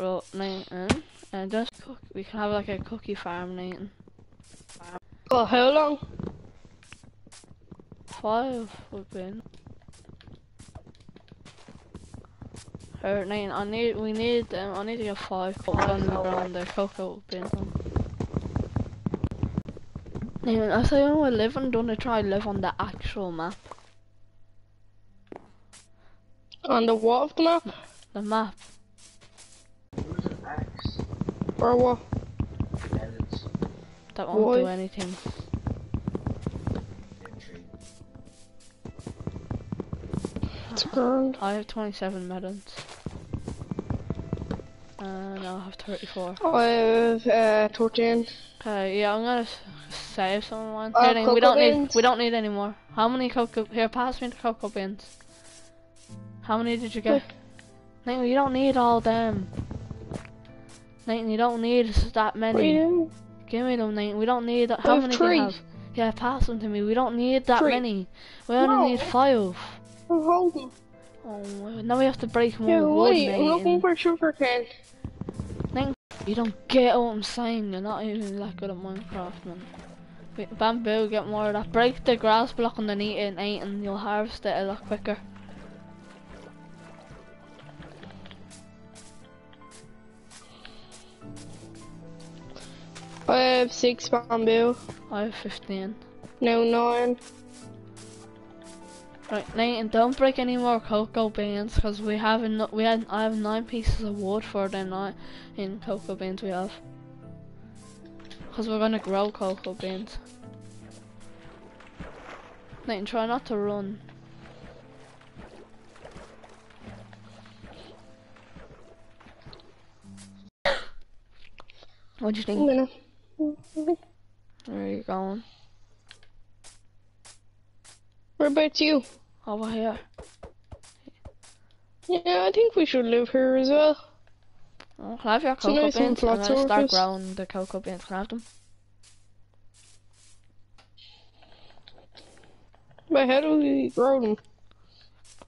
Well, Nathan, and just cook. We can have like a cookie farm, Nathan. Oh, how long? Five would be. Alright, Nathan, I need, we need, um, I need to get five on the ground there, cocoa on. Nathan, I say when we live on, don't try live on the actual map? On the what of the map? The map. Or what? That won't do Why? anything. It's grand. I have 27 melons. And I'll have 34. I have uh, 13. Okay, yeah, I'm gonna save someone. Uh, we don't need we don't need any more. How many cocoa? Here, pass me the cocoa beans. How many did you get? No, you don't need all them. Nathan, you don't need that What are you many. Give me them, Nathan. We don't need that. How many do three. you have? Yeah, pass them to me. We don't need that Three. many. We only No. need five. I'm holding. Oh, now we have to break more Yeah, wood, wait, I'm looking Nathan. for sugar cane. You don't get what I'm saying. You're not even that good at Minecraft, man. Wait, bamboo, get more of that. Break the grass block underneath it and you'll harvest it a lot quicker. I have 6 bamboo. I have 15. No, 9. Right, Nathan, don't break any more cocoa beans, cause we have we had I have nine pieces of wood for the night in cocoa beans we have. Cause we're gonna grow cocoa beans. Nathan, try not to run. What do you think? Where are you going? Where about you? Oh, Over here. Yeah, I think we should live here as well. Oh, I have your cocoa nice beans? Flat gonna start growing the cocoa beans. Can I have them? But how do we grow them?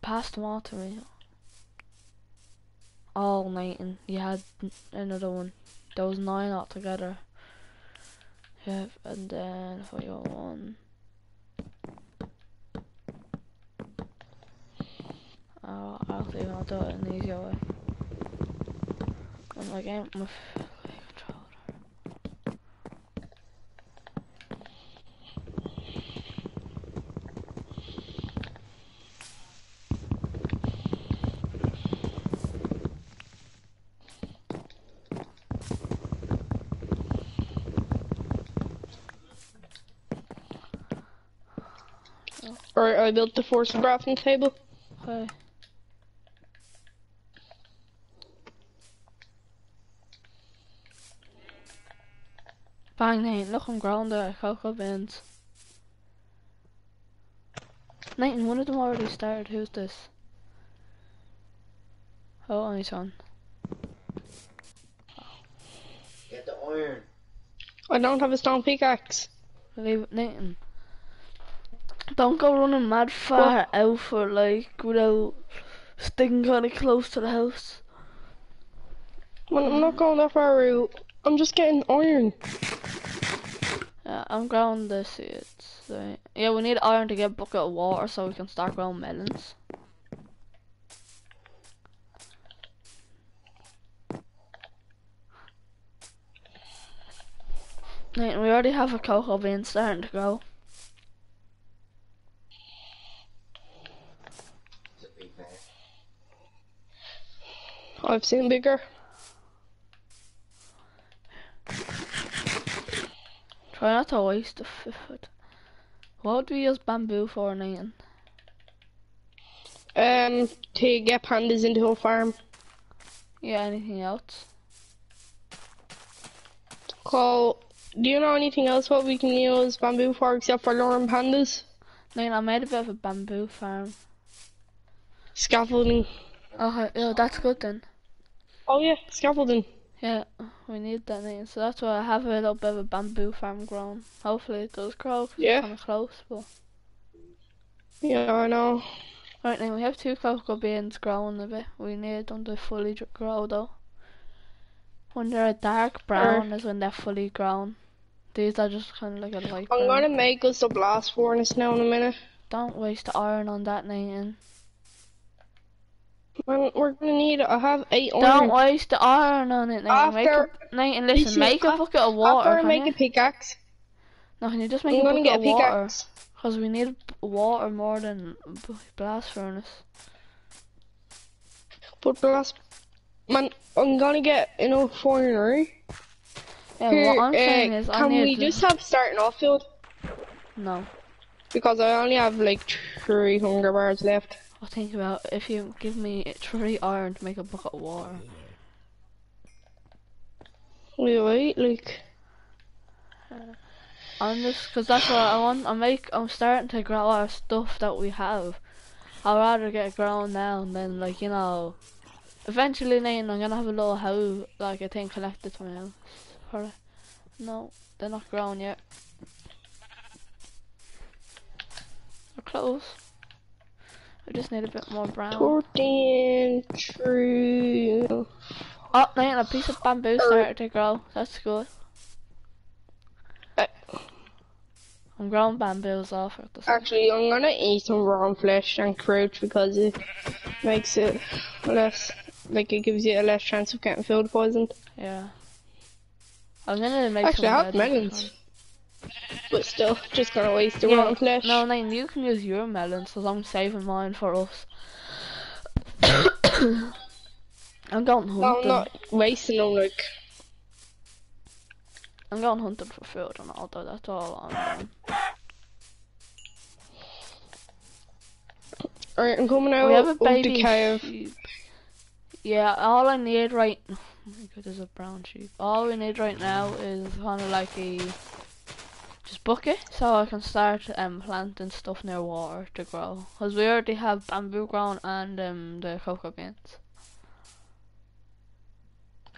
Pass them all to me. Oh, Nathan, you had another one. There was nine altogether. Yeah, and then for your one. Oh, I'll see I'll do it an easier way. My game, my Alright, uh, I built the force crafting table. Okay. Bang, Nathan, look, I'm growing the cocoa beans. Nathan, one of them already started. Who's this? Oh, oh only son. Get the iron. I don't have a stone pickaxe. Leave it, Nathan. Don't go running mad far out for like without sticking kind of close to the house. Well, I'm not going that far out. I'm just getting iron. Yeah, I'm growing the seeds. Right. Yeah, we need iron to get a bucket of water so we can start growing melons. Right, we already have a cocoa bean starting to grow. It's a big man. I've seen bigger. Try not to waste the food. What would we use bamboo for, Nathan? Um, to get pandas into a farm. Yeah, anything else? Call. Do you know anything else what we can use bamboo for except for luring pandas? Nathan, I made a bit of a bamboo farm. Scaffolding. Okay, yeah, that's good then. Oh yeah, scaffolding. Yeah, we need that Nathan. So that's why I have a little bit of a bamboo farm grown. Hopefully it does grow. 'cause Yeah. Kind of close, but. Yeah, I know. Right now we have two cocoa beans growing a bit. We need them to fully grow though. When they're a dark brown is when they're fully grown. These are just kind of like a light I'm brown. gonna make us a blast furnace now in a minute. Don't waste the iron on that, Nathan. Man, we're gonna need it. I have eight Don't iron. waste the iron on it, Nathan. Make a, Nathan, listen, make a bucket of water, After I make you? a pickaxe, No, can you just make I'm a bucket get a of water? pickaxe. Because we need water more than blast furnace. But blast, man, I'm gonna get enough iron. right? Yeah, Here, what I'm saying uh, is I can we just have starting off field? no. Because I only have like three hunger bars left. I'll think about if you give me three iron to make a bucket of water. Wait, wait, like. Uh, I'm just because that's what I want. I make. I'm starting to grow our stuff that we have. I'd rather get it grown now than like you know. Eventually, then I'm gonna have a little house, like a thing collected to my house. No, they're not grown yet. They're close. Just need a bit more brown. 14 tree. Oh, now a piece of bamboo started to grow. That's good. Uh, I'm growing bamboos off at the same Actually, I'm gonna eat some raw flesh and crouch because it makes it less, like it gives you a less chance of getting food poisoned. Yeah. I'm gonna make Actually, some I have melons. But still, just gonna waste the Yeah, raw flesh. No, Nate, you can use your melons because I'm saving mine for us. I'm going No, I'm not wasting them, like. I'm going hunting for food and all that. That's all I'm doing. Alright, I'm coming out We have a baby the cave. sheep. Yeah, all I need right. Oh my god, there's a brown sheep. All we need right now is kind of like a just bucket, so I can start um planting stuff near water to grow. Cause we already have bamboo grown and um the cocoa beans.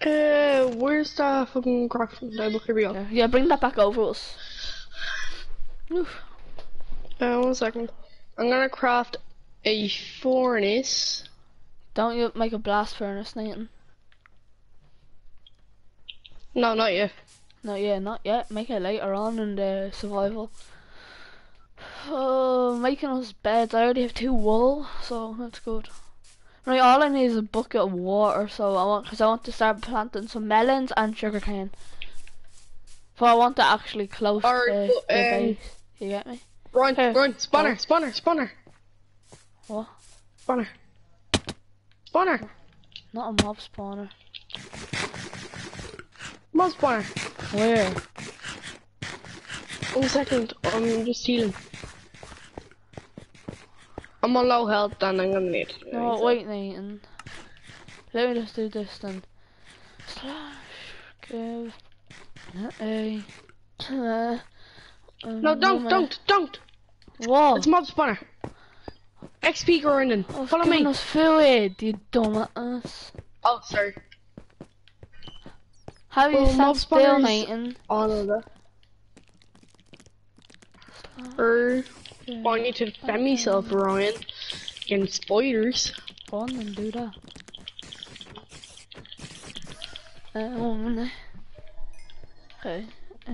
Uh, where's the fucking crafting table? Here we go. Yeah, yeah, bring that back over us. Oof. Uh, one second. I'm gonna craft a furnace. Don't you make a blast furnace, Nathan? No, not yet. No, yeah, not yet. Make it later on in the survival. Oh, making us beds. I already have two wool, so that's good. Right, all I need is a bucket of water, so I want, cause I want to start planting some melons and sugarcane. So I want to actually close the, but, the um, base. You get me? Run, Here. run, spawner, Go. spawner, spawner, What? spawner, spawner, Not a mob spawner. mob spawner. Where? One second, I'm just healing. I'm on low health and I'm gonna need. it. No, wait, Nathan. Let me just do this then. Slash give a. Uh, No, don't, don't, don't. What? It's mob spawner. XP grinding. I was Follow me. us food, you dumbass. Oh, sorry. How you Well, stand mob still, Nathan? All of that. Er, well, I need to defend myself, Ryan. Against spiders. Go on and do that. Um, okay. Uh,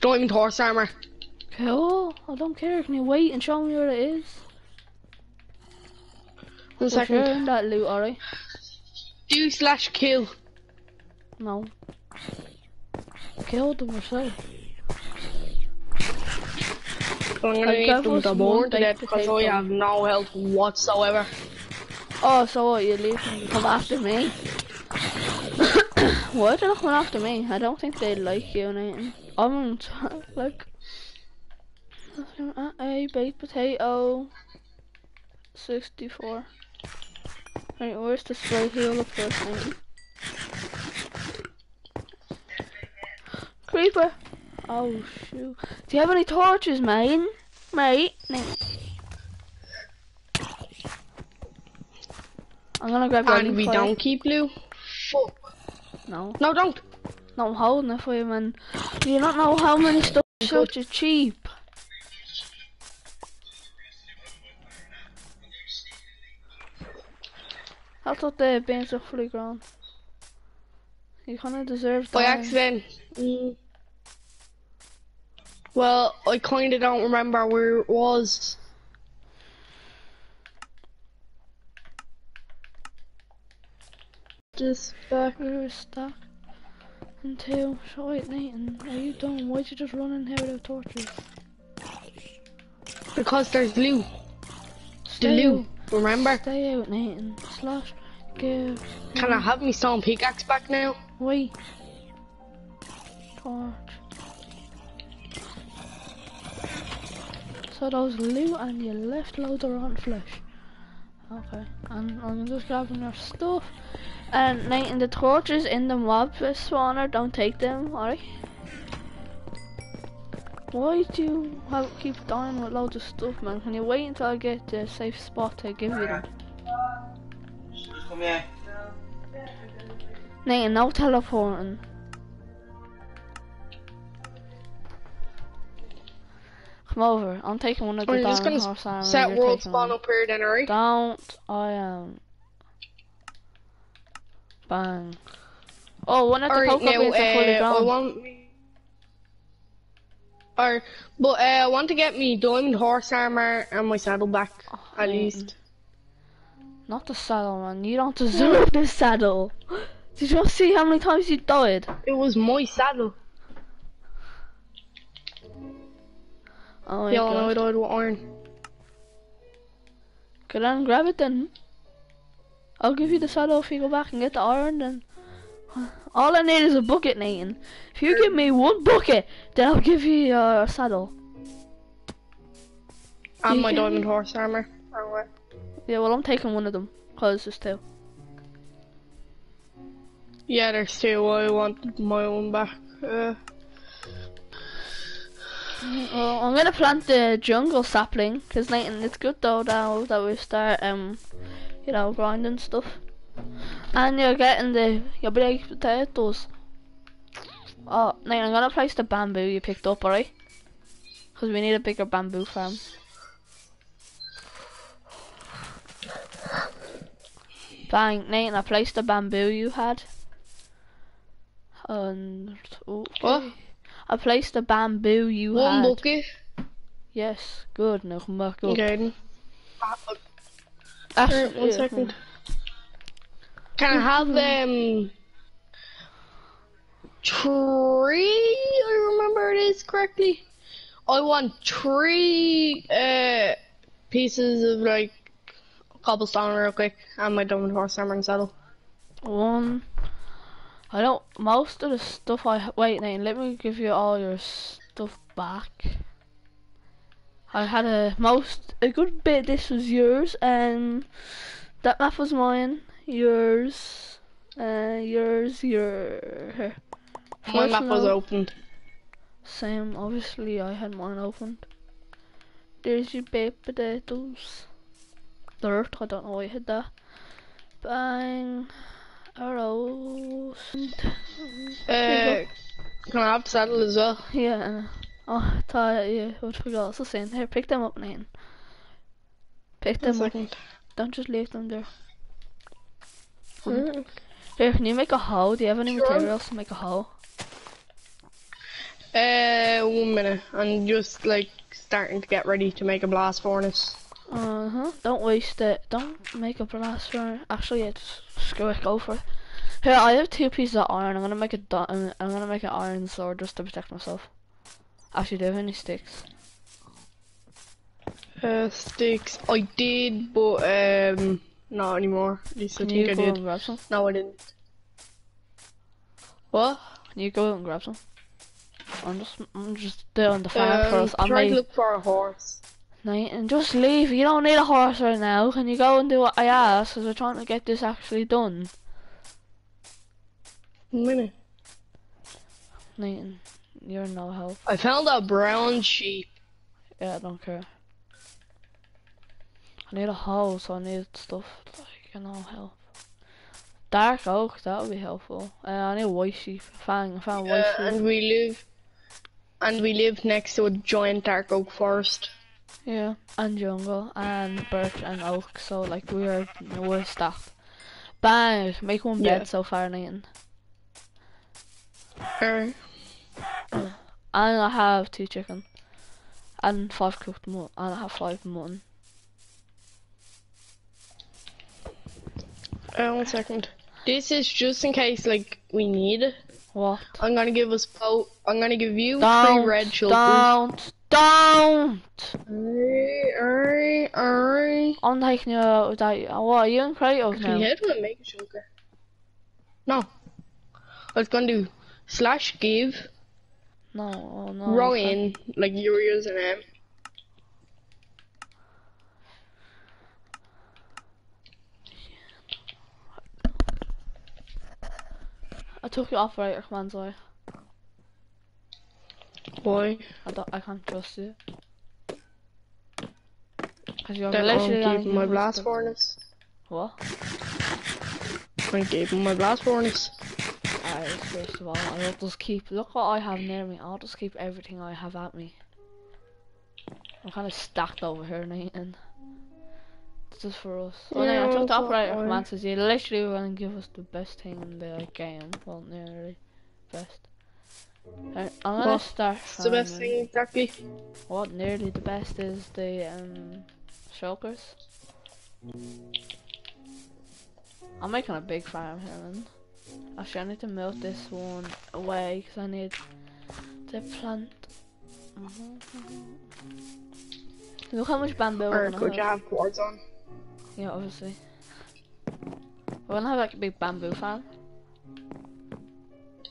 Diamond horse armor. Cool. I don't care. Can you wait and show me where it is? One second. that loot, alright? Do slash kill. No. Kill them yourself. I'm gonna give them the bait dead because I have no health whatsoever. Oh, so what? You leave them to come after me? Why they're not coming after me? I don't think they like you, Nathan. I'm t- like looking at a baked potato. Sixty-four. Right, where's the spray heal up first, Nathan? Creeper. Oh shoot. Do you have any torches, mate? Mate, Nate. I'm gonna grab your And we don't keep blue. Fuck. No. No, don't. No, I'm holding it for you, man. Do you not know how many stuff is such a cheap? I thought the beans were fully grown. You kinda deserve By that. accident. Mm. Well, I kinda don't remember where it was. Just back. We were stuck until. So wait, Nathan, are you done? Why'd you just run in here without torches? Because there's loot. The Stay loot. Remember? stay out, Nathan. Slash, give. Can I have me stone pickaxe back now? Wait. Torch. So those loot and you left loads of rotten flesh. Okay, and I'm just grabbing your stuff. And Nathan, the torches in the mob spawner, don't take them, alright? Why do you have, keep dying with loads of stuff, man? Can you wait until I get to a safe spot to give you them? Just come here. Nathan, no teleporting. Come over. I'm taking one of the I'm just diamond gonna horse. Set you're world spawn up here then, alright? Don't. I am. Bang. Oh, one of the cocoa now, beans are fully uh, Or, but uh, I want to get me diamond horse armor and my saddle back, at Nathan. least. Not the saddle, man. You don't deserve the saddle. Did you see how many times you died? It was my saddle. Oh my Y'all know I god. died with iron. Go down and grab it then. I'll give you the saddle if you go back and get the iron then. All I need is a bucket, Nathan. If you give me one bucket, then I'll give you your saddle. And You my diamond horse armor. Yeah, well I'm taking one of them, cause there's two. Yeah, there's two. I want my own back. Uh, Well, I'm gonna plant the jungle sapling, cause Nathan, it's good though now that we start, um, you know, grinding stuff. And you're getting the, your big potatoes. Oh, Nathan, I'm gonna place the bamboo you picked up, alright? Cause we need a bigger bamboo farm. Bang, Nathan, I placed the bamboo you had. And, okay. What? I placed the bamboo you one had. bucket. Yes, good. Now come back up. Okay. then. Ash- Alright, one yeah, second. Can I have um three? I remember it is correctly. I want three uh pieces of like cobblestone real quick and my diamond horse armor and saddle. One. I don't. Most of the stuff I wait, Nathan. Let me give you all your stuff back. I had a most a good bit. This was yours, and that map was mine. Yours, uh, yours, your. My map was opened. Same. Obviously, I had mine opened. There's your baked potatoes. Dirt. I don't know why I hit that. Bang. Arrows. Uh, can I have the saddle as well? Yeah. Oh, I thought you would forget also saying here, pick them up, Nathan. Pick them up. Don't just leave them there. Mm. Here, can you make a hoe? Do you have any Sure. materials to make a hoe? Uh, one minute. I'm just like starting to get ready to make a blast furnace. Uh huh. Don't waste it. Don't make a blast furnace. Actually, yeah, just screw it. Go for it. Here, I have two pieces of iron. I'm gonna make a I'm gonna make an iron sword just to protect myself. Actually, do you have any sticks? Uh, sticks. I did, but um, not anymore. At least I Can you think go I and did. grab some? No, I didn't. What? Can you go and grab some? I'm just I'm just doing the farm Um, first. I'm may to look for a horse. Night and just leave. You don't need a horse right now. Can you go and do what I asked? Because we're trying to get this actually done. One minute. Nathan, you're in no help. I found a brown sheep. Yeah, I don't care. I need a hoe, so I need stuff like you know help. Dark oak, that would be helpful. Uh, I need a white sheep. I found, found white Uh, and we live, and we live next to a giant dark oak forest. Yeah, and jungle, and birch and oak. So like we're we're stacked. Bang! Make one Yeah. bed so far, Nathan. Alright. And I have two chicken. And five cooked mutton. And I have five mutton. Uh, one second. This is just in case, like, we need it. What? I'm gonna give us both. I'm gonna give you Don't, three red shulkers. don't, don't! Alright, alright, alright. I'm taking you out that. What, are you in creative Can now? you hit one make a shulker? No. I was gonna do slash give, No, oh no. row in, like your username. I took your operator commands away. Boy, I don't, I can't trust you. Cause you're then literally I'm gonna keeping my blast furnace. What? I'm keeping my blast furnace. Alright, first of all, I'll just keep, look what I have near me, I'll just keep everything I have at me. I'm kinda stacked over here, Nathan. This is for us. Well, Yeah, Nathan, I took well, the it's operator fine. command says you literally were gonna give us the best thing in the game. Well, nearly best. Right, I'm gonna What? start It's the best farming. thing exactly. What nearly the best is the um shulkers. I'm making a big farm here, man. Actually, I need to melt this one away because I need to plant. Look how much bamboo we're Or could you have. have quartz Yeah, obviously. We're gonna have like a big bamboo farm.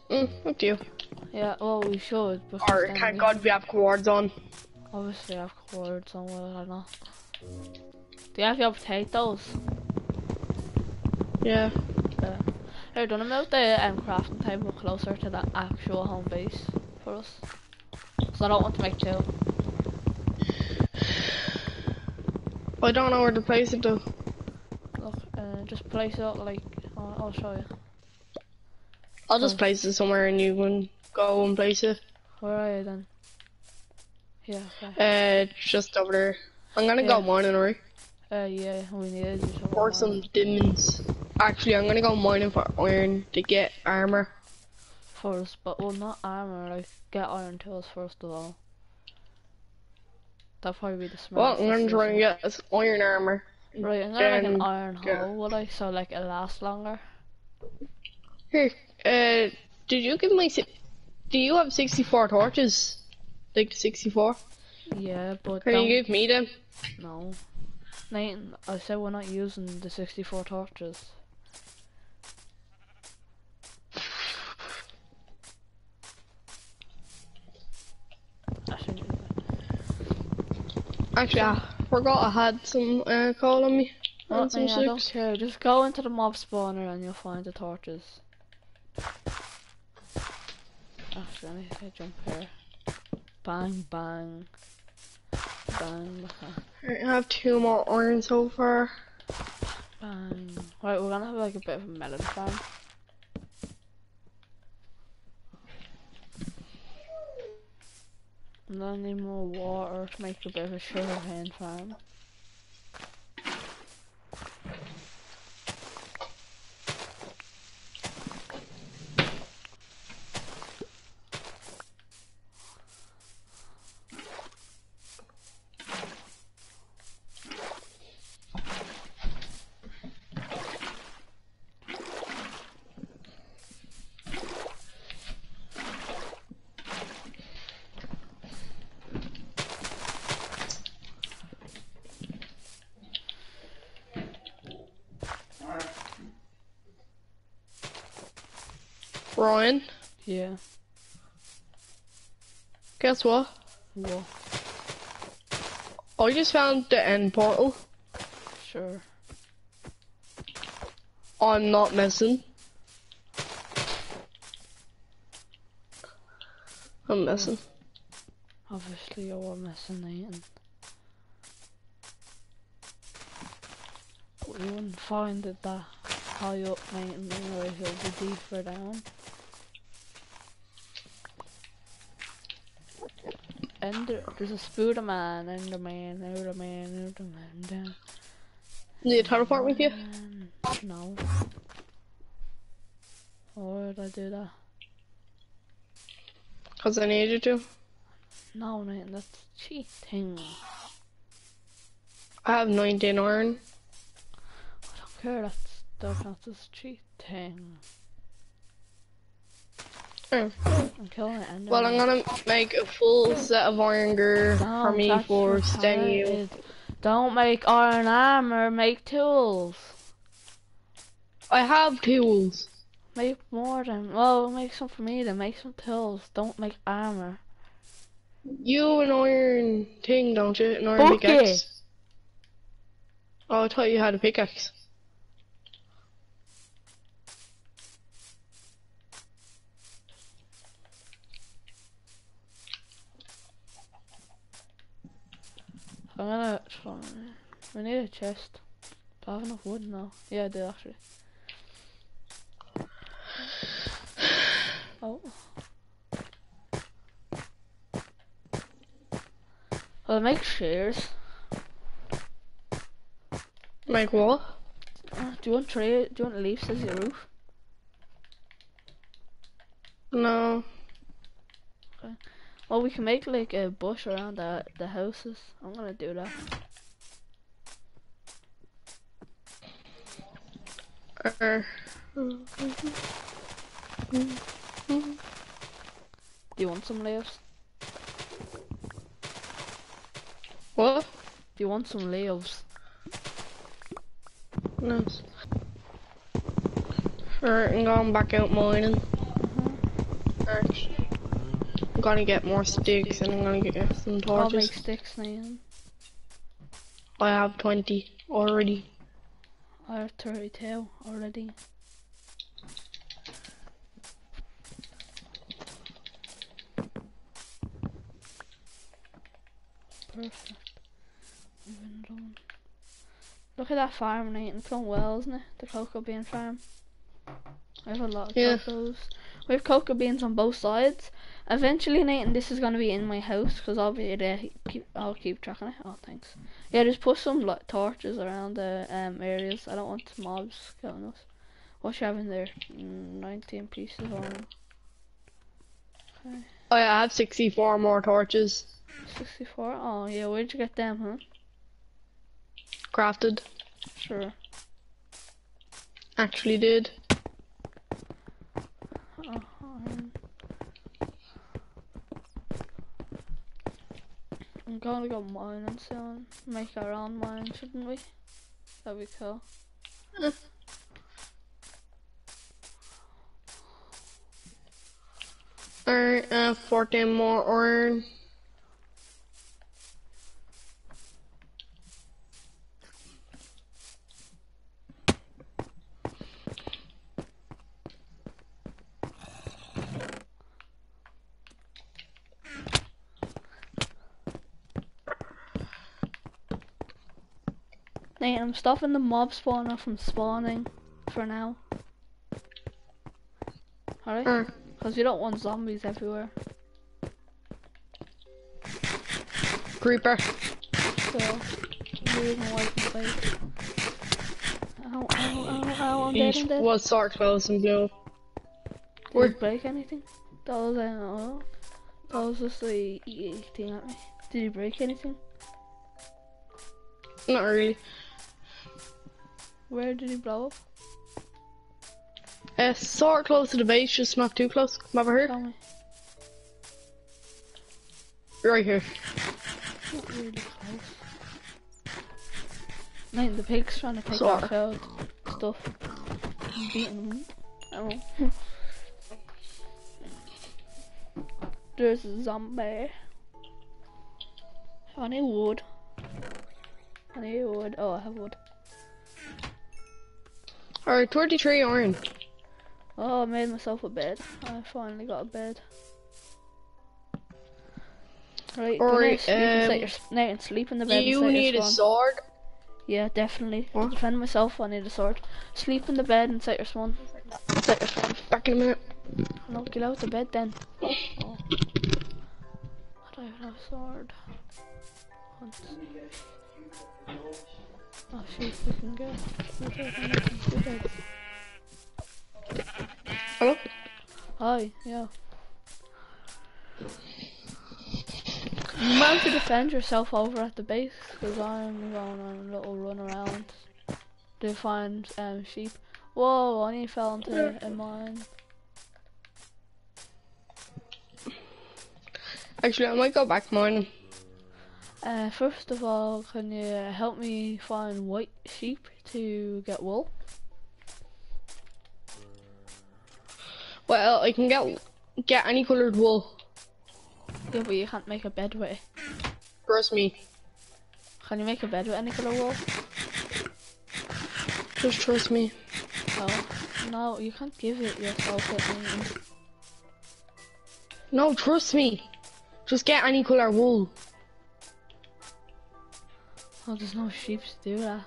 Mm, up to you. Yeah, well we should. Or thank God we have cords on. Obviously, I have cords on whether or not. Do you have your potatoes? Yeah. Here, do you want to move the um, crafting table closer to the actual home base for us? Because I don't want to make two. I don't know where to place it though. Look, uh, just place it like, I'll, I'll show you. I'll just Oh. place it somewhere and you can go and place it. Where are you then? Yeah, okay. Uh, just over there. I'm gonna go mining, alright? Uh, yeah, we need Or some diamonds. Actually, I'm gonna go mining for iron to get armor. First, but well, not armor, like, get iron tools first of all. That'll probably be the Well, smartest. I'm gonna try and decision. get this iron armor. Right, I'm gonna make an iron hoe, would I? So, like, it lasts longer. Here, uh, did you give me? Do you have 64 torches? Like 64? Yeah, but Can you give me them? no. Nathan, I said we're not using the 64 torches. I that. Actually, I forgot I had some uh, coal on me. Oh, And some yeah, I don't care. Just go into the mob spawner and you'll find the torches. Actually, I need to jump here. Bang, bang. Bang, bang. I have two more iron so far. Bang. Right, we're gonna have like a bit of a melon farm. And I need more water to make a bit of a sugar cane farm. Ryan, Yeah. guess what? What? I just found the end portal. Sure. I'm not missing. I'm missing. Obviously you're missing Nathan. But you wouldn't find it that high up Nathan anyway, he'll be deeper down. Ender, there's a Spooderman, Enderman, Enderman, Enderman. Need to teleport with you? No. Or would I do that? Because I need you to. No, Nathan, that's cheating. I have 19 iron. I don't care, that's, that's not just cheating. Oh. I'm it and Well, I'm gonna make a full set of iron gear for me for you. Don't make iron armor, make tools. I have tools. Make more than, well, make some for me then, make some tools. Don't make armor. You an iron thing, don't you? An iron Bucket. pickaxe. Oh, I thought you had a pickaxe. I'm gonna, try- we need a chest. Do I have enough wood now? Yeah, I do actually. Oh. Well, make shears. Like what? Uh, do you want tree? Do you want leaves as your roof? No. Well, we can make like a bush around the the houses. I'm gonna do that. Do you want some leaves? what? Do you want some leaves? No. Alright, I'm going back out mining. Alright. I'm mm-hmm. Gonna get more sticks and I'm gonna get some torches. I'll make sticks now. I have 20 already. I have 32 already. Perfect. Look at that farm, Nate. It's going well, isn't it? The cocoa bean farm. I have a lot of Yeah. cocos. We have cocoa beans on both sides. Eventually, Nathan, this is gonna be in my house because I'll be there. Keep, I'll keep tracking it. Oh, thanks. Yeah, just put some like torches around the um areas. I don't want mobs killing us. What you have in there? Mm, Nineteen pieces on Oh yeah, I have 64 more torches sixty-four. Oh yeah, where'd you get them, huh? crafted. Sure. Actually did. Oh, um, I'm gonna go mining soon. Make our own mine, shouldn't we? That'd be cool. Alright, uh, 14 more iron. Nate, I'm stopping the mob spawner from spawning for now. Alright? Uh, Because you don't want zombies everywhere. creeper. So, leave my white place. Ow, ow, ow, ow, I'm dead, Each I'm dead. was so close and blew. Did Where- it break anything? That was, uh, that was just a eating thing at me. Did you break anything? Not really. Where did he blow up? Uh, sort close to the base, just not too close. Come over here. Tell me. Right here. Not really close. Nate, the pig's trying to take our food stuff. I'm beating him. Oh. There's a zombie. I need wood. I need wood. Oh, I have wood. Alright, 23 iron. Oh, I made myself a bed. I finally got a bed. Right, Alright, Denise, you can um, Nathan, sleep in the bed. and you need a sword? Yeah, definitely. To What? defend myself, I need a sword. Sleep in the bed and set your spawn. Set your spawn. Back in a minute. No, get out the bed then. Oh. I don't even have a sword. Once. Oh shoot, we can go. Okay, I'm making two beds. Hello? Hi, yeah. You might have to defend yourself over at the base, because I'm going on a little run around to find um, sheep. Whoa, I nearly fell into a mine. Actually, I might go back mining. Uh, first of all, can you help me find white sheep to get wool? Well, I can get get any colored wool. Yeah, but you can't make a bed with it. Trust me. Can you make a bed with any colour wool? Just trust me. Oh, no, you can't give it yourself at me. No, trust me. Just get any color wool. Oh, there's no sheep to do that.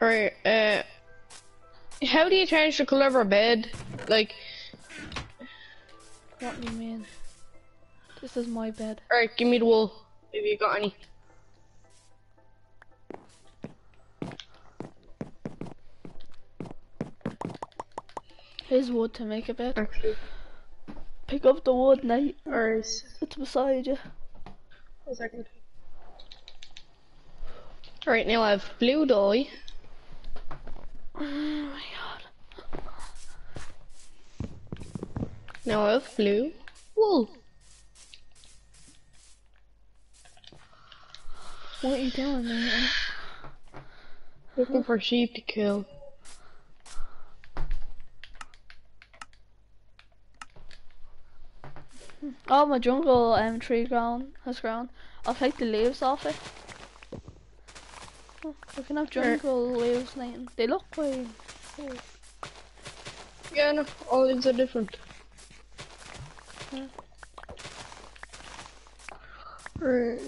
Alright, uh, how do you change the color of a bed? Like, What do you mean? This is my bed. alright, give me the wool, if you got any. Here's wood to make a bed. Actually, Pick up the wood, Nate. alright, It's beside you. a second. Alright, now I have blue dye. Oh my god. Now I have blue wool. What are you doing, mate? Looking for sheep to kill. Oh, my jungle um, tree ground has grown. I'll take the leaves off it. Oh, we can have jungle leaves, Nathan. They look quite cool. Yeah, no, all leaves are different. Yeah. Right.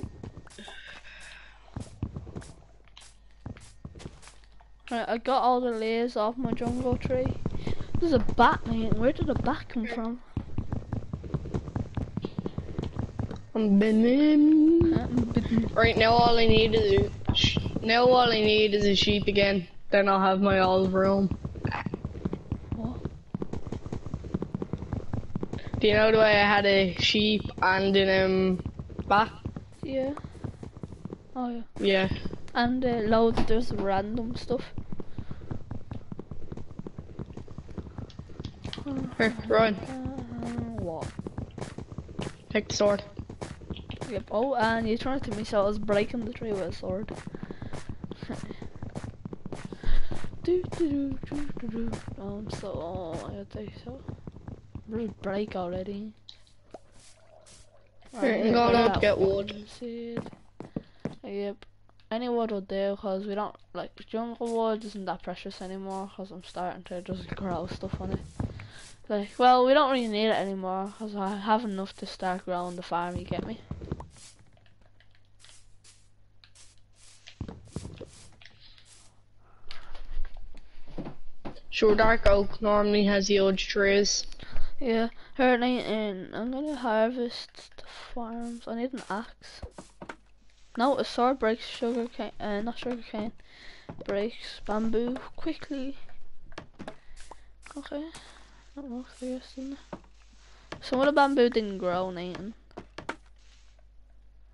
Right, I got all the leaves off my jungle tree. There's a bat, mate. Where did the bat come from? Right now, all I need is a now all I need is a sheep again. Then I'll have my olive room. What? Do you know the way I had a sheep and an um bat? Yeah. Oh yeah. Yeah. And uh, loads. There's random stuff. Here, run. Uh, what? Take the sword. Yep. Oh, and you turned to me, so I was breaking the tree with a sword. do, do, do, do, do, do. Um, so, oh, I think so. Really break already. Here, I'm Right, going out to get wood. seed. Yep. Any wood will do, because we don't, like, jungle wood isn't that precious anymore, because I'm starting to just grow stuff on it. Like, well, we don't really need it anymore, because I have enough to start growing the farm, you get me? Sure, dark oak normally has huge trees. Yeah, here and I'm gonna harvest the farms. I need an axe. No, a sword breaks sugar cane, uh, not sugar cane. Breaks bamboo quickly. Okay, that works for us, didn't it? Some of the bamboo didn't grow, Nathan.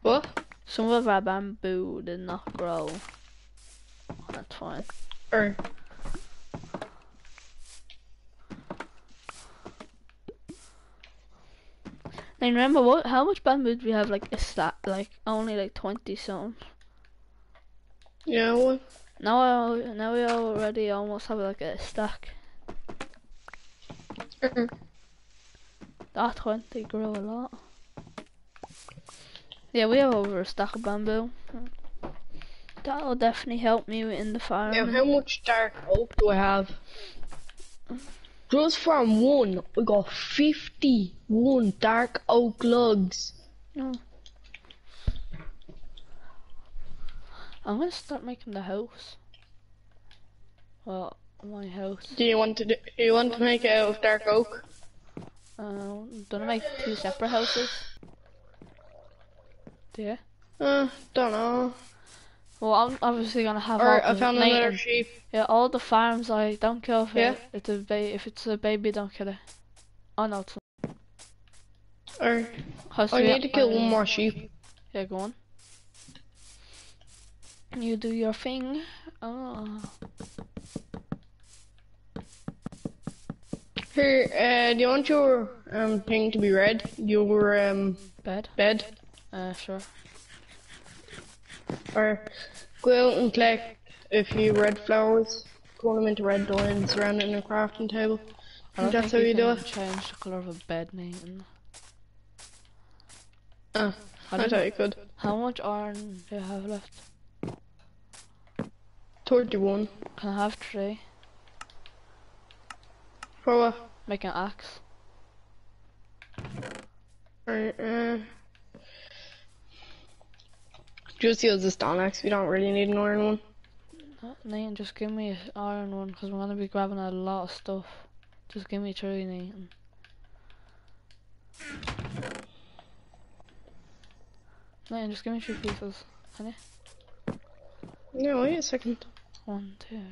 What? Some of our bamboo did not grow. That's fine. Or Now remember what? How much bamboo do we have? Like a stack, like only like twenty some. yeah, what? Now I now we already almost have like a stack. Er, That twenty grow a lot. Yeah, we have over a stack of bamboo. That'll definitely help me in the farm. Now, how much dark oak do I have? Just from one, we got 51 dark oak logs. No. I'm gonna start making the house. Well, my house. Do you want to do, you want to make it out of dark oak? Um, gonna make two separate houses. Yeah. Uh, don't know. Well, I'm obviously gonna have Or all I the found another sheep. Yeah, all the farms I don't kill if Yeah. it, it's a ba- if it's a baby, don't kill it. Oh no, it's Or I need to kill one more sheep. Yeah, go on. You do your thing. Oh, Here, uh, do you want your um thing to be red? Your um bed. bed? Uh, sure. Or go out and collect a few red flowers, pull them into red diamonds, surround it in a crafting table. I And that's how you do it. Change the color of a bed, Nathan. Oh, I I thought you could. How much iron do you have left? 31. Can I have three? For what? Make an axe. Alright, uh. Just use the stone axe, we don't really need an iron one. Uh, Nathan, just give me an iron one because we're gonna be grabbing a lot of stuff. Just give me three, Nathan. Nathan, just give me three pieces. Can you? No, wait a second. One, two, three.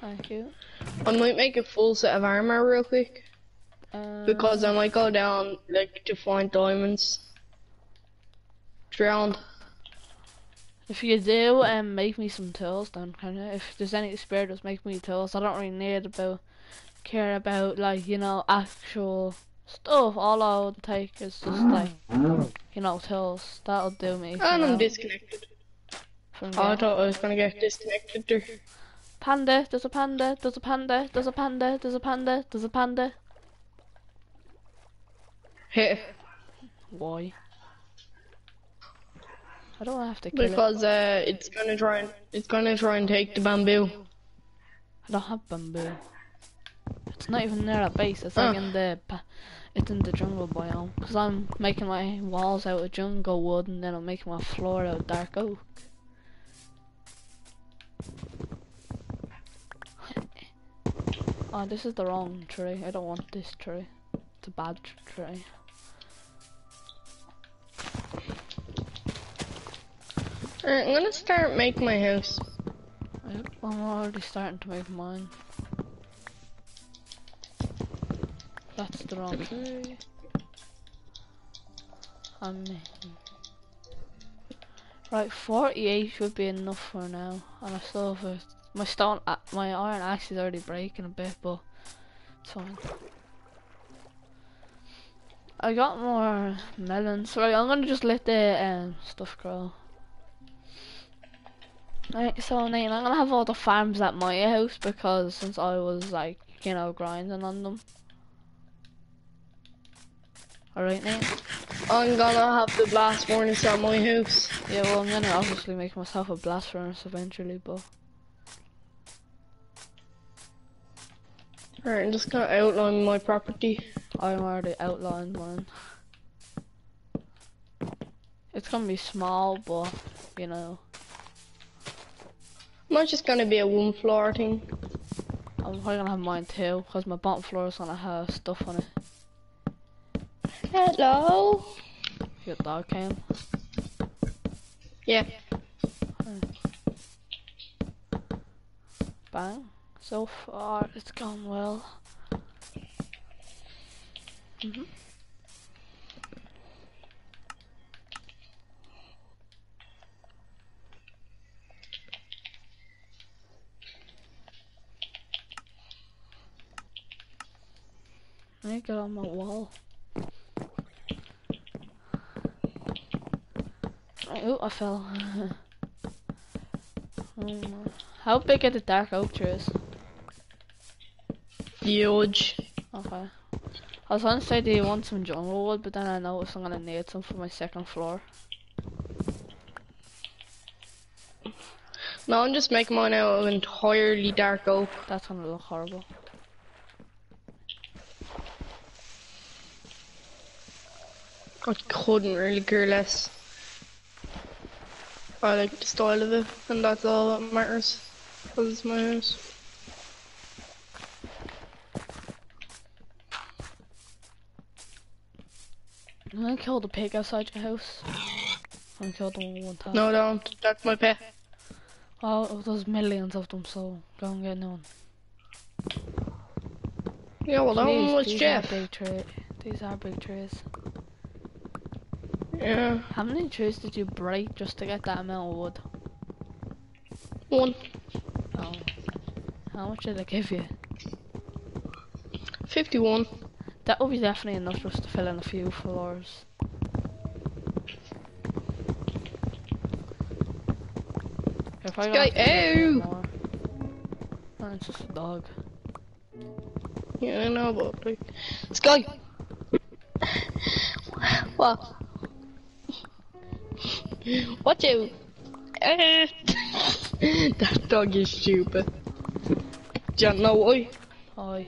Thank you. I might make a full set of armor real quick. Uh, Because I might go down, like, to find diamonds. Drowned. If you do, um, make me some tools then, can you? If there's any spare, just make me tools. I don't really need about, care about, like, you know, actual stuff. All I would take is just, like, you know, tools. That'll do me. And I'm now, disconnected. from Oh, I thought I was gonna get disconnected there. Panda, there's a panda, there's a panda, there's a panda, there's a panda, there's a panda. Hit. Why? I don't have to kill it. Because, uh, it's gonna try and, it's gonna try and take the bamboo. I don't have bamboo. It's not even near a base. It's like Oh. in the, it's in the jungle biome. Cause I'm making my walls out of jungle wood, and then I'm making my floor out of dark oak. oh, this is the wrong tree. I don't want this tree. It's a bad tree. Alright, I'm gonna start make my house. I- I'm already starting to make mine. That's the wrong tree. I'm. Right, 48 should be enough for now. And I still have a, my stone, my iron axe is already breaking a bit, but it's fine. I got more melons. Right, I'm gonna just let the um, stuff grow. Right, so Nate, I'm gonna have all the farms at my house because since I was like, you know, grinding on them. Alright, Nate? I'm gonna have the blast furnace at my house. Yeah, well, I'm gonna obviously make myself a blast furnace eventually, but. Alright, I'm just gonna outline my property. I'm already outlined mine. It's gonna be small, but, you know, Mine's just gonna be a one floor thing. I'm probably gonna have mine too, because my bottom floor is gonna have stuff on it. Hello? Your dog came. Yeah. Bang. So far, it's gone well. Mhm. I need to get on my wall. Oh, I fell. Um, How big are the dark oak trees? Huge. Okay. I was gonna say, do you want some jungle wood, but then I noticed I'm gonna need some for my second floor. No, I'm just making mine out of entirely dark oak. That's gonna look horrible. I couldn't really care less. I like the style of it, and that's all that matters. Because it's my house. I'm gonna kill the pig outside your house. I killed them one time. No, don't. That's my pet. Oh, there's millions of them, so don't get a new one. Yeah, well, that one was these Jeff. Are big. These are big trees. Yeah, How many trees did you break just to get that amount of wood? one. Oh. How much did it give you? 51. That will be definitely enough just to fill in a few floors. If I Guy- got to Ew. more. Oh, it's just a dog. Yeah, I know about like Sky. What? Watch out! That dog is stupid. Do you know why? Hi.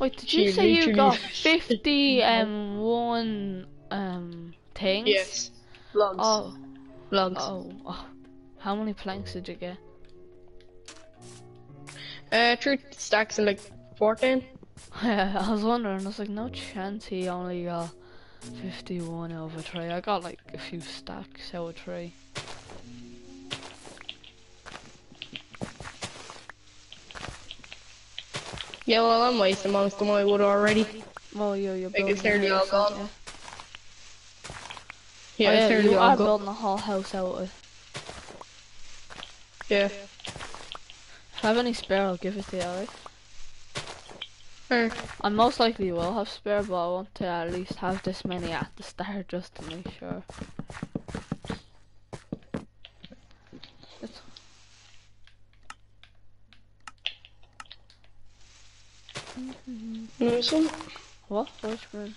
Wait, did you She say you got 50 um one um things? Yes. Logs. Oh, Logs. oh, oh. How many planks did you get? Uh, three stacks and like 14. Yeah, I was wondering, I was like, no chance he only got 51 over 3. I got like a few stacks out of 3. Yeah, well, I'm wasting most of my wood already. Well, you're, you're Like, it's building nearly all gone. you? Yeah, oh, it's yeah, nearly you all are gone. building a whole house out of. Yeah. If I have any spare, I'll give it to you, alright? Uh, I most likely will have spare, but I want to at least have this many at the start just to make sure. It's- there's some. What? Which one?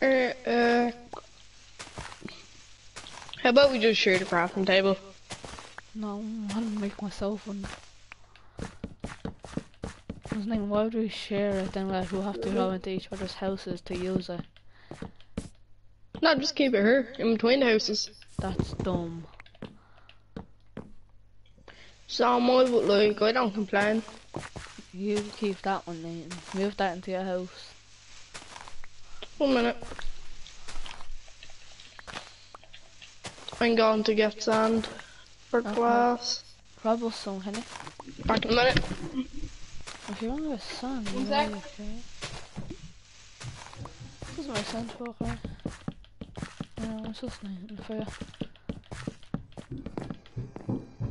Uh, uh. How about we just share the crafting table? No, I don't make myself one. His name, why would we share it then like we have to go into each other's houses to use it? No, just keep it here in between the houses. That's dumb. So my but like I don't complain. You keep that one then. Move that into your house. One minute. I'm going to get sand for Okay. glass. Cobblestone, honey. Back in a minute. If you want to get sun, you One know sec. you can. Doesn't make sense, but okay. Yeah, what's this name for you?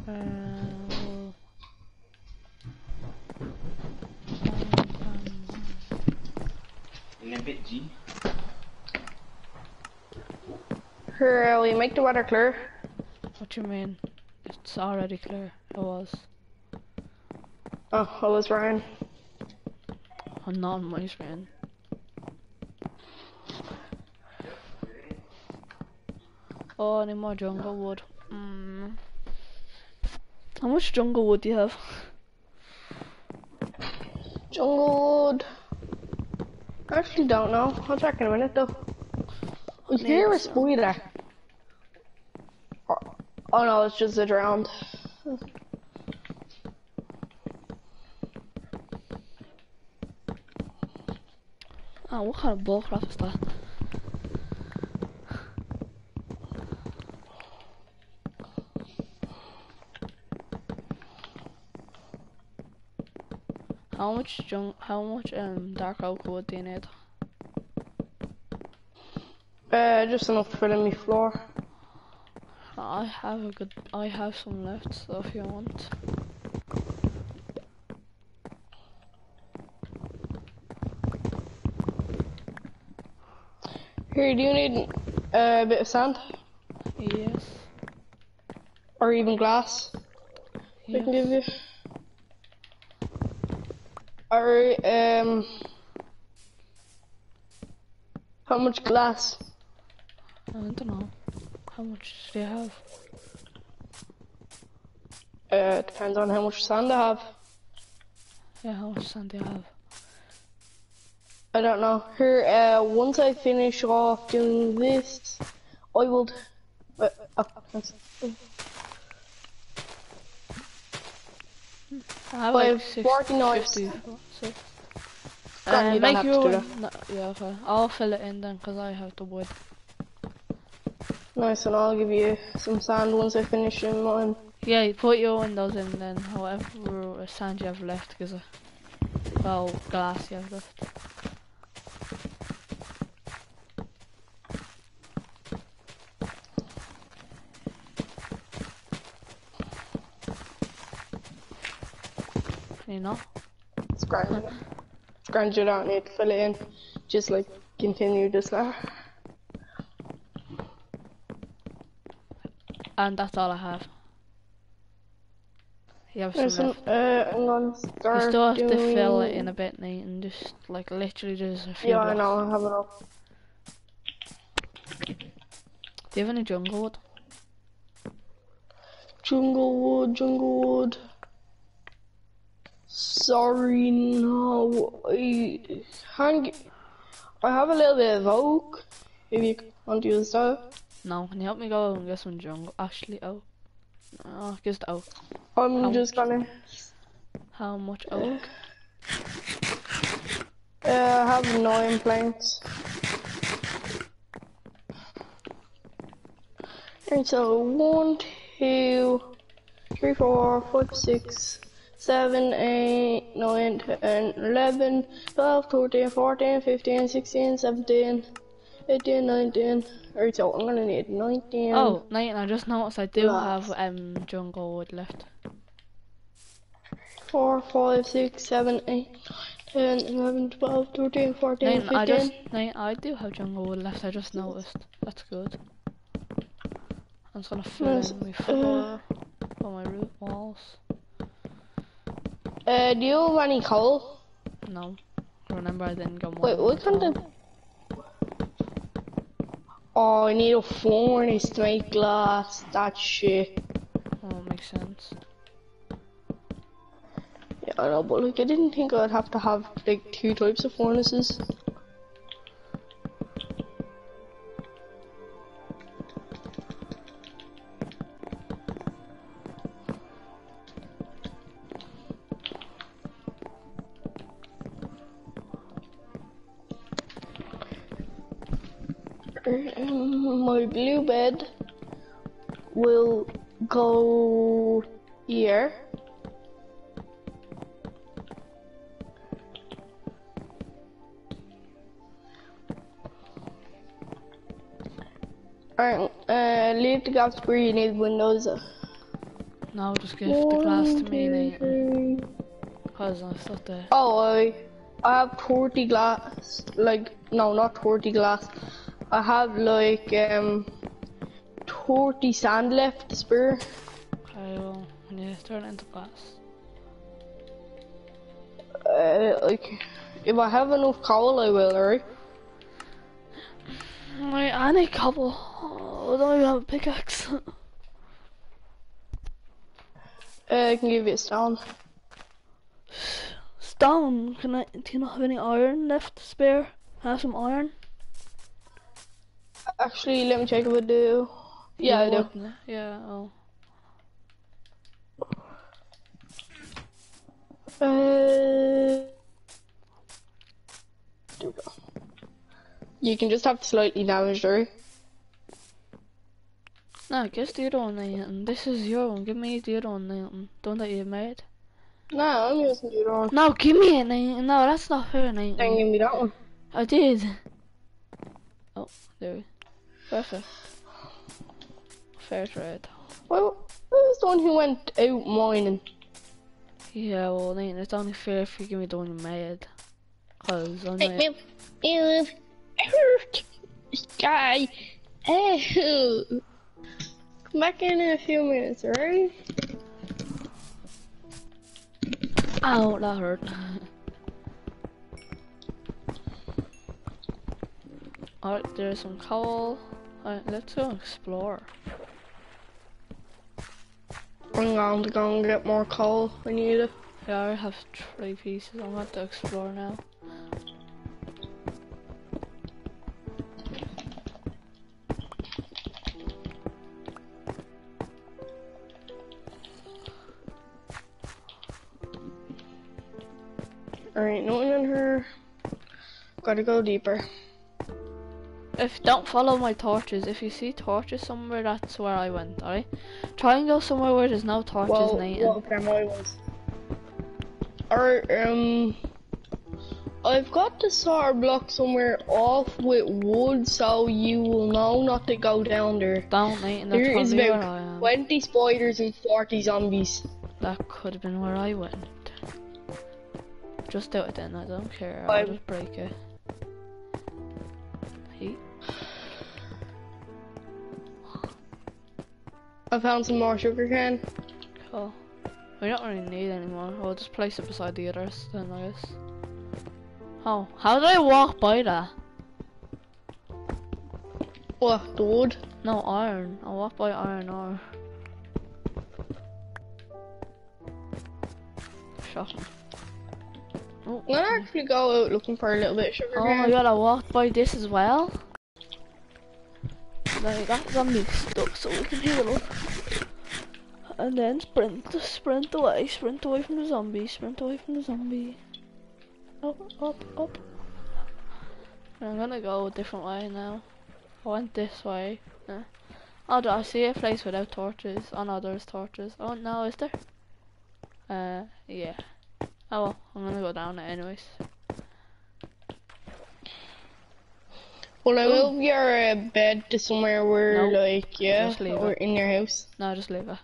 Uh, well, um, In a bit, G. Uh, we make the weather clear. what you mean? It's already clear. It was. Oh, I was Ryan. Oh, not on my screen. Oh, I need more jungle wood. Mm. How much jungle wood do you have? Jungle wood. I actually don't know. I'll check in a minute though. I hear a spider. Oh, no, it's just a drowned. Oh, what kind of bullcrap is that? How much jung? How much um dark oak wood do you need? Uh, just enough to fill in my floor. I have a good. I have some left, so if you want. Here, do you need uh, a bit of sand? Yes. Or even glass? I can give you. Or, um, how much glass? I don't know. How much do you have? Uh, it depends on how much sand I have. Yeah, how much sand do you have? I don't know. Here, uh, once I finish off doing this, I will. Uh, oh, I have like, like 60, 40 knives. 50, so. uh, you make your, no, yeah, okay. I'll fill it in then, cause I have the wood. Nice, and I'll give you some sand once I finish doing mine. Yeah, you put your windows in then, whatever sand you have left, cause uh, well, glass you have left. You know? It's grand. It's grand, you don't need to fill it in. Just like continue this there. And that's all I have. You have some There's some, left. uh, I'm gonna You still have to fill it in a bit, Nate, and just like literally just a few Yeah, I know, I have enough. Do you have any jungle wood? Jungle wood, jungle wood. Sorry, no. I hang. I have a little bit of oak. If you want to use that. No, can you help me go and get some jungle? Actually. Oh, just oak. I'm How just gonna. How much oak? Uh, I have nine planks. And so one, two, three, four, five, six, seven, eight, nine, ten, eleven, twelve, thirteen, fourteen, fifteen, sixteen, seventeen, eighteen, nineteen. Alright, so I'm gonna need nineteen. Oh, Nate, I just noticed I do Glass. have um jungle wood left. Four, five, six, seven, eight, ten, eleven, twelve, thirteen, fourteen, Nate, I fifteen. just Nate, I do have jungle wood left. I just noticed. That's good. I'm just gonna fill Nice. in my floor on my root walls. Uh, do you have any coal? No, remember I didn't go. Wait, mining what kind at of? all. Oh, I need a furnace to make glass. That shit. Oh, makes sense. Yeah, I know, but like, I didn't think I'd have to have like two types of furnaces. My blue bed will go here. Alright, uh, leave the gaps where you need windows. No, just give the glass to me, One, three. Cause I thought the Oh, I, I have 40 glass, like, no, not 40 glass. I have like, um, 30 sand left to spare. I will yeah, turn it into glass. Uh, like, if I have enough coal, I will, alright? Wait, I need cobble. Oh, I don't even have a pickaxe. Uh, I can give you a stone. Stone, can I? Do you not have any iron left to spare? Have some iron? Actually, let me check if I do. Yeah, I do. Yeah. Oh. Uh, there we go. You can just have slightly damaged, alright? No, guess the other one, Nathan. This is your one. Give me the other one, Nathan. The one that you made. No, I'm using the other one. No, give me it, Nathan. No, that's not fair, Then Nathan. give me that one. I did. Oh, there we Perfect. Fair trade. Well, I was the one who went out mining. Yeah, well, then it's only fair if you give me the one you made. Cause I'm not... move, move, hurt, sky, ew. Come back in in a few minutes, alright? Ow, that hurt. Alright, there's some coal. Uh, let's go explore. I'm going to go and get more coal. I need it. Yeah, I have three pieces. I'm going to explore now. Alright, no one in here. Gotta go deeper. If don't follow my torches, if you see torches somewhere, that's where I went. Alright. Try and go somewhere where there's no torches, Well, Nathan. if I was? Alright, um. I've got the solder block somewhere off with wood, so you will know not to go down there. Don't, Nathan. That's There is probably where I about am. 20 spiders and 40 zombies. That could have been where I went. Just do it then, I don't care. I'll I'm- just break it. I found some more sugar cane. cool. We don't really need any more. I'll just place it beside the others then, I guess. Oh, how did I walk by that? What, the wood? No, iron. I walked by iron ore. Shocking. Oh, I'm gonna actually go out looking for a little bit of sugar oh my cane. god, I walked by this as well. Now that zombie stuck so we can heal up. And then sprint, sprint away, sprint away from the zombie, sprint away from the zombie. Up, up, up. I'm gonna go a different way now. I went this way. Yeah. Oh, do I see a place without torches? Oh no, there's torches. Oh no, is there? Uh, yeah. Oh well, I'm gonna go down it anyways. Well, I will your uh, bed to somewhere where, No. like, yeah, Just leave or it. in your house. No, just leave it.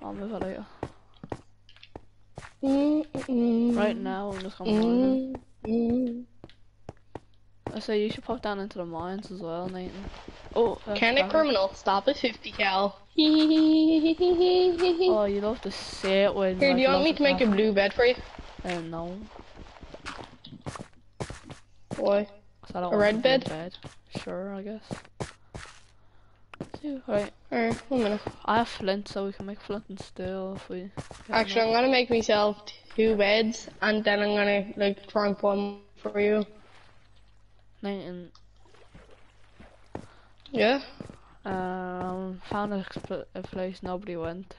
I'll move it later. Mm, mm, Right now, I'm just gonna Mm, mm. I say you should pop down into the mines as well, Nathan. Oh, Can a criminal stop at 50 cal? Here, Oh, you love to say it when. do like, you want me to make a blue bed for you? Uh, no, Why? 'cause I don't A red bed? bed. Sure, I guess. So, right, Alright, one minute. I have flint, so we can make flint and steel if we. Actually, I'm gonna make myself two beds, and then I'm gonna, like, try and 'em for you. Nathan, Yeah? um, found a, a place nobody went.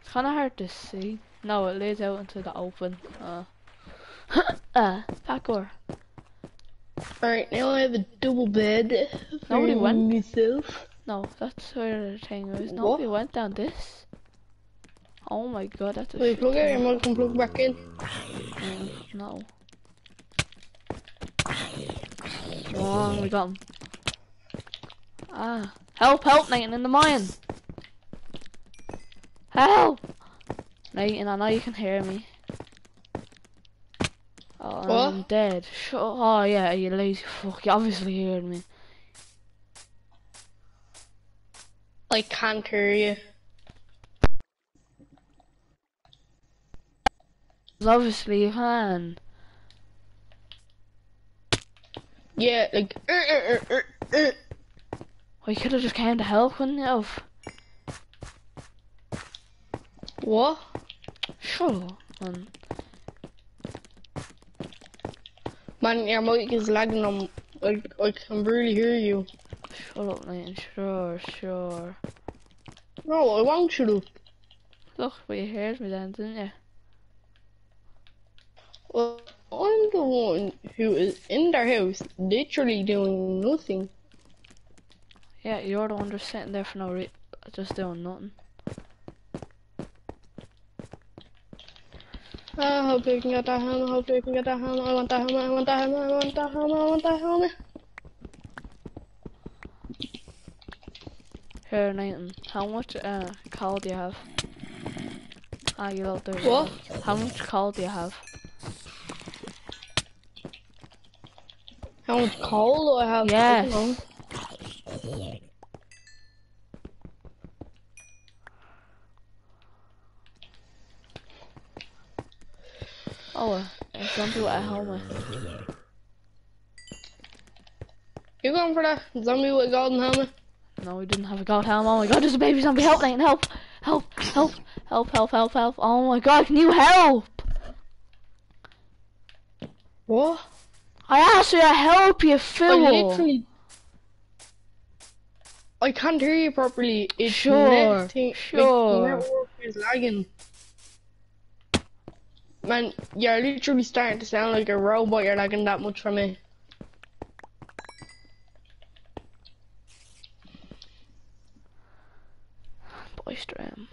It's kind of hard to see. No, it lays out into the open. Uh, uh, parkour. Alright, now I have a double bed. Nobody went? myself. No, that's where the thing is. What? Nobody went down this. Oh my god, that's a Wait, plug out your mug and plug back in. Mm, No. Wrong, we got him. Ah. Help, help, Nathan, in the mine! Help! Nathan, I know you can hear me. Oh, What? I'm dead. Shut Oh, yeah, you lazy fuck. You obviously heard me. I can't hear you. obviously you can. Yeah, like, uh, uh, uh, uh, uh. Well, you could have just came to help, couldn't you have? What? Sure. up, man. Man, your mic is lagging on. I, I can barely hear you. Shut up, Nathan. Sure, sure. No, I won't shut up. Look, but you heard me then, didn't you? Well, I'm the one who is in their house, literally doing nothing. Yeah, you're the one just sitting there for no re- just doing nothing. I hope you can get that helmet, I hope you can get that helmet, I want that helmet, I want that helmet, I want that helmet, I want that helmet. Here, Nathan, how much uh coal do you have? Ah, you don't do it. What? How much coal do you have? How much coal do I have? Yes. don't know. Oh, zombie with a helmet. You going for that zombie with a golden helmet? No, we didn't have a gold helmet. Oh my god, there's a baby zombie. Help, Nathan, help! Help, help, help, help, help, help. Oh my god, can you help? What? I asked you to help, you I fool! literally. I can't hear you properly. It's Sure, sure. Like, network is lagging. Man, you're literally starting to sound like a robot. You're lagging that much from me. Boy stream.